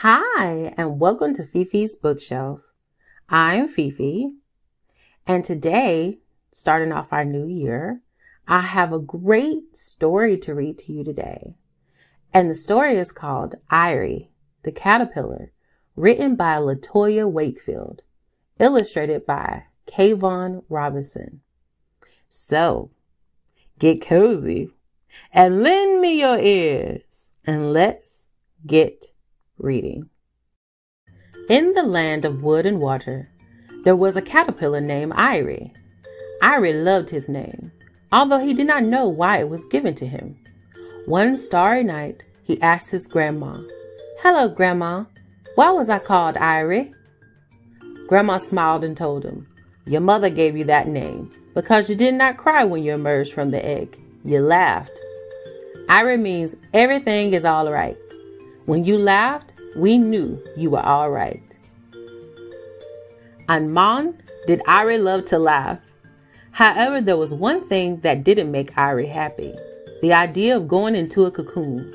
Hi, and welcome to Fefe's Bookshelf. I'm Fefe, and today, starting off our new year, I have a great story to read to you today. And the story is called Irie, the Caterpillar, written by Latoya Wakefield, illustrated by Kavion Robinson. So, get cozy and lend me your ears and let's get reading. In the land of wood and water, there was a caterpillar named Irie. Irie loved his name, although he did not know why it was given to him. One starry night, he asked his grandma, Hello, Grandma. Why was I called Irie? Grandma smiled and told him, Your mother gave you that name because you did not cry when you emerged from the egg. You laughed. Irie means everything is all right. When you laughed, we knew you were all right. And Mon, did Irie love to laugh? However, there was one thing that didn't make Irie happy the idea of going into a cocoon.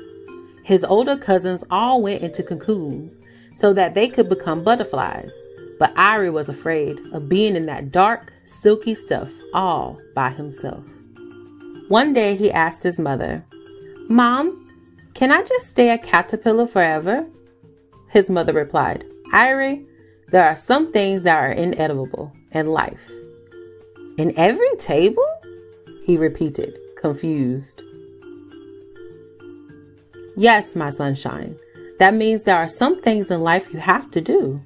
His older cousins all went into cocoons so that they could become butterflies, but Irie was afraid of being in that dark, silky stuff all by himself. One day he asked his mother, Mom, can I just stay a caterpillar forever? His mother replied, Irie, there are some things that are inedible in life. In every table? He repeated, confused. Yes, my sunshine. That means there are some things in life you have to do.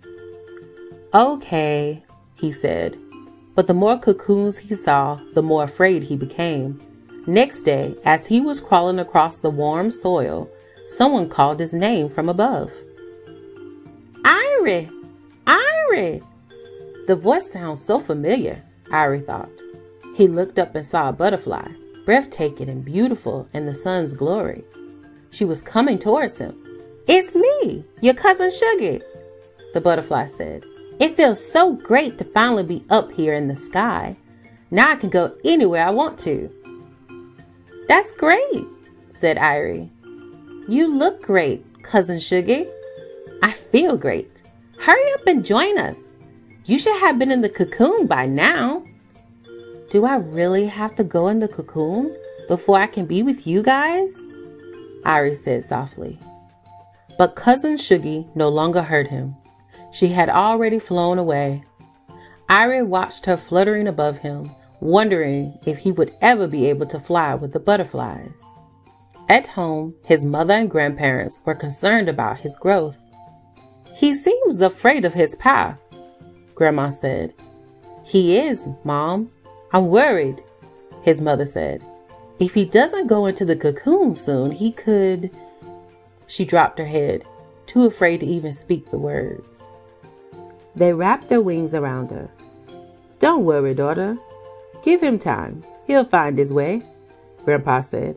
Okay, he said. But the more cocoons he saw, the more afraid he became. Next day, as he was crawling across the warm soil, someone called his name from above. Irie! Irie! The voice sounds so familiar, Irie thought. He looked up and saw a butterfly, breathtaking and beautiful in the sun's glory. She was coming towards him. It's me, your cousin Sugar, the butterfly said. It feels so great to finally be up here in the sky. Now I can go anywhere I want to. That's great, said Irie. You look great, Cousin Sugar. I feel great. Hurry up and join us. You should have been in the cocoon by now. Do I really have to go in the cocoon before I can be with you guys? Irie said softly. But Cousin Shuggy no longer heard him. She had already flown away. Irie watched her fluttering above him wondering if he would ever be able to fly with the butterflies. At home, his mother and grandparents were concerned about his growth. He seems afraid of his path, Grandma said. He is, Mom. I'm worried, his mother said. If he doesn't go into the cocoon soon, he could. She dropped her head, too afraid to even speak the words. They wrapped their wings around her. Don't worry, daughter. Give him time. He'll find his way, Grandpa said.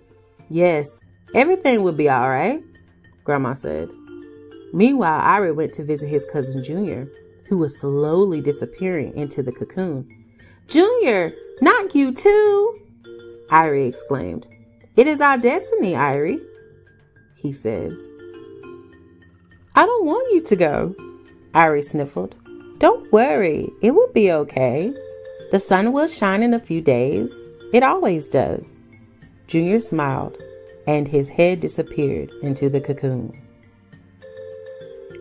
Yes, everything will be all right, Grandma said. Meanwhile, Irie went to visit his cousin Junior, who was slowly disappearing into the cocoon. Junior, not you too, Irie exclaimed. It is our destiny, Irie, he said. I don't want you to go, Irie sniffled. Don't worry, it will be okay. The sun will shine in a few days. It always does. Junior smiled, and his head disappeared into the cocoon.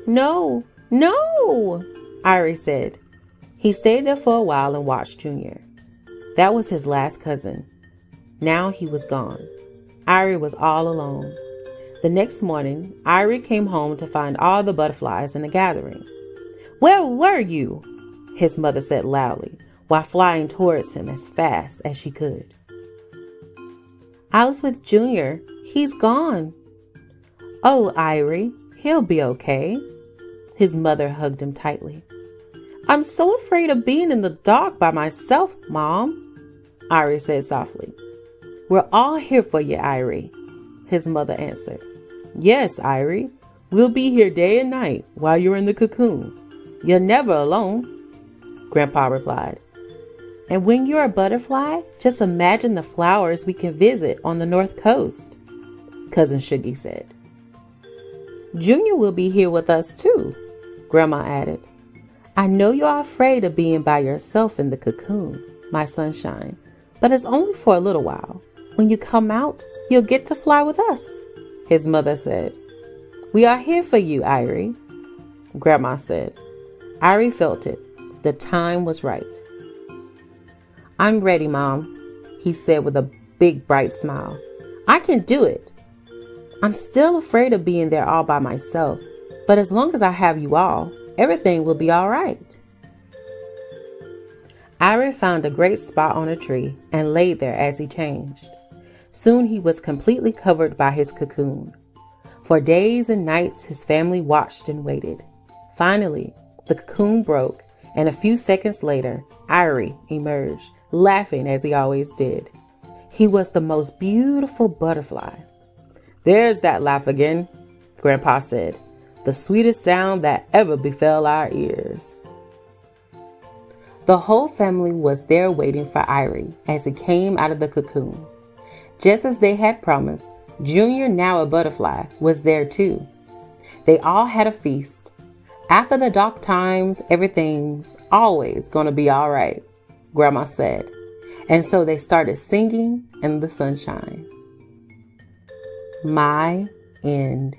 No, no, Irie said. He stayed there for a while and watched Junior. That was his last cousin. Now he was gone. Irie was all alone. The next morning, Irie came home to find all the butterflies in the gathering. Where were you? His mother said loudly, while flying towards him as fast as she could. I was with Junior. He's gone. Oh, Irie, he'll be okay. His mother hugged him tightly. I'm so afraid of being in the dark by myself, Mom, Irie said softly. We're all here for you, Irie, his mother answered. Yes, Irie, we'll be here day and night while you're in the cocoon. You're never alone, Grandpa replied. And when you're a butterfly, just imagine the flowers we can visit on the north coast, Cousin Shuggy said. Junior will be here with us too, Grandma added. I know you are afraid of being by yourself in the cocoon, my sunshine, but it's only for a little while. When you come out, you'll get to fly with us, his mother said. We are here for you, Irie, Grandma said. Irie felt it. The time was right. I'm ready, Mom, he said with a big bright smile. I can do it. I'm still afraid of being there all by myself, but as long as I have you all, everything will be all right. Irie found a great spot on a tree and lay there as he changed. Soon he was completely covered by his cocoon. For days and nights, his family watched and waited. Finally, the cocoon broke, and a few seconds later, Irie emerged, laughing as he always did. He was the most beautiful butterfly. There's that laugh again, Grandpa said, the sweetest sound that ever befell our ears. The whole family was there waiting for Irie as he came out of the cocoon. Just as they had promised, Junior, now a butterfly, was there too. They all had a feast. After the dark times, everything's always going to be all right, Grandma said. And so they started singing in the sunshine. My end.